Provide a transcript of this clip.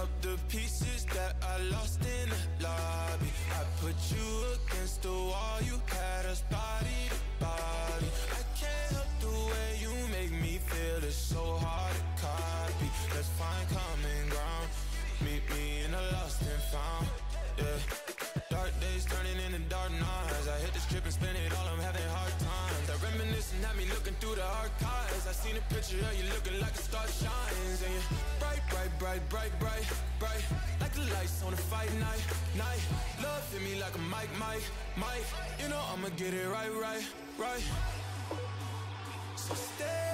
up the pieces that I lost in the lobby. I put you against the wall, you had us body to body. I can't help the way you make me feel, it's so hard to copy. Let's find common ground, meet me in the lost and found. Yeah. Dark days turning into dark nights. I hit the strip and spend it all, I'm having. Reminiscing had me looking through the archives. I seen a picture of you looking like a star shines. And you bright, bright, bright, bright, bright, bright. Like the lights on a fight night, night. Love hit me like a mic, mic, mic. You know I'ma get it right, right, right. So stay